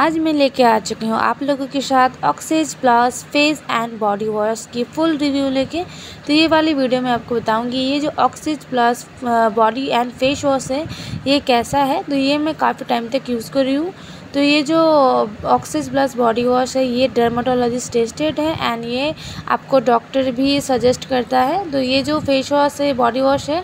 आज मैं लेके आ चुकी हूँ आप लोगों के साथ ऑक्सीज plus face and body wash की फुल रिव्यू लेके। तो ये वाली वीडियो में आपको बताऊँगी, ये जो ऑक्सीज plus body and face wash है, ये कैसा है? तो ये मैं काफ़ी टाइम तक यूज़ कर रही हूँ। तो ये जो ऑक्सीज प्लस बॉडी वॉश है, ये डर्माटोलॉजिस्ट टेस्टेड है एंड ये आपको डॉक्टर भी सजेस्ट करता है। तो ये जो फेस वॉश है बॉडी वॉश है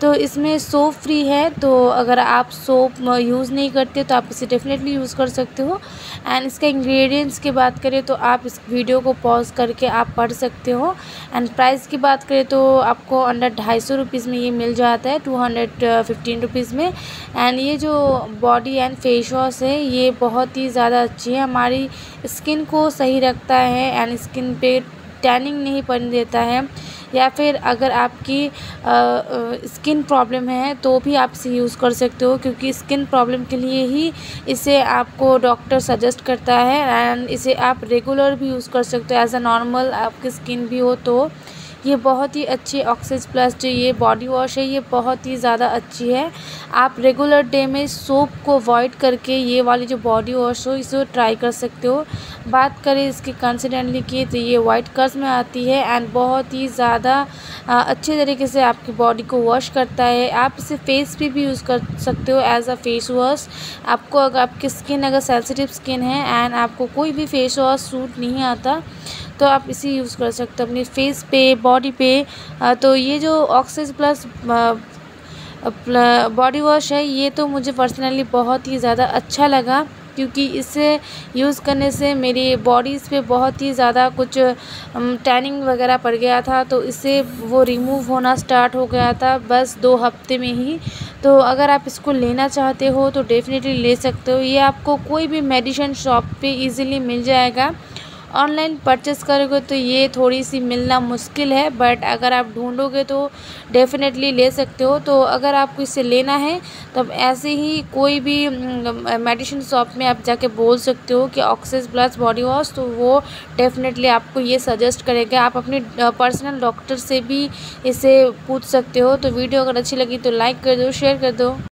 तो इसमें सोप फ्री है तो अगर आप सोप यूज़ नहीं करते तो आप इसे डेफिनेटली यूज़ कर सकते हो। एंड इसके इंग्रेडिएंट्स की बात करें तो आप इस वीडियो को पॉज करके आप पढ़ सकते हो। एंड प्राइस की बात करें तो आपको अंडर ढाई सौ रुपीज़ में ये मिल जाता है टू हंड्रेड फिफ्टीन रुपीज़ में। एंड ये जो बॉडी एंड फेस वॉश है, ये बहुत ही ज़्यादा अच्छी है। हमारी स्किन को सही रखता है एंड स्किन पे टैनिंग नहीं पड़ने देता है। या फिर अगर आपकी स्किन प्रॉब्लम है तो भी आप इसे यूज़ कर सकते हो, क्योंकि स्किन प्रॉब्लम के लिए ही इसे आपको डॉक्टर सजेस्ट करता है एंड इसे आप रेगुलर भी यूज़ कर सकते हो एज अ नॉर्मल आपकी स्किन भी हो तो। ये बहुत ही अच्छी ऑक्सीज प्लस जो ये बॉडी वॉश है, ये बहुत ही ज़्यादा अच्छी है। आप रेगुलर डे में सोप को अवॉइड करके ये वाली जो बॉडी वॉश हो, इसे ट्राई कर सकते हो। बात करें इसकी कंसिडेंटली की तो ये वाइट कर्स में आती है एंड बहुत ही ज़्यादा अच्छे तरीके से आपकी बॉडी को वॉश करता है। आप इसे फेस पे भी यूज़ कर सकते हो एज अ फेस वॉश आपको अगर आपकी स्किन अगर सेंसिटिव स्किन है एंड आपको कोई भी फेस वॉश सूट नहीं आता तो आप इसे यूज़ कर सकते हो अपनी फेस पे बॉडी पे। तो ये जो ऑक्सीज प्लस बॉडी वॉश है, ये तो मुझे पर्सनली बहुत ही ज़्यादा अच्छा लगा, क्योंकि इसे यूज़ करने से मेरी बॉडीज़ पे बहुत ही ज़्यादा कुछ टैनिंग वगैरह पड़ गया था तो इससे वो रिमूव होना स्टार्ट हो गया था बस दो हफ़्ते में ही। तो अगर आप इसको लेना चाहते हो तो डेफ़िनेटली ले सकते हो। ये आपको कोई भी मेडिसिन शॉप पे इजीली मिल जाएगा। ऑनलाइन परचेस करोगे तो ये थोड़ी सी मिलना मुश्किल है बट अगर आप ढूंढोगे तो डेफ़िनेटली ले सकते हो। तो अगर आपको इसे लेना है, तब ऐसे ही कोई भी मेडिसिन शॉप में आप जाके बोल सकते हो कि ऑक्सीज प्लस बॉडी वॉश तो वो डेफ़िनेटली आपको ये सजेस्ट करेगा। आप अपने पर्सनल डॉक्टर से भी इसे पूछ सकते हो। तो वीडियो अगर अच्छी लगी तो लाइक कर दो शेयर कर दो।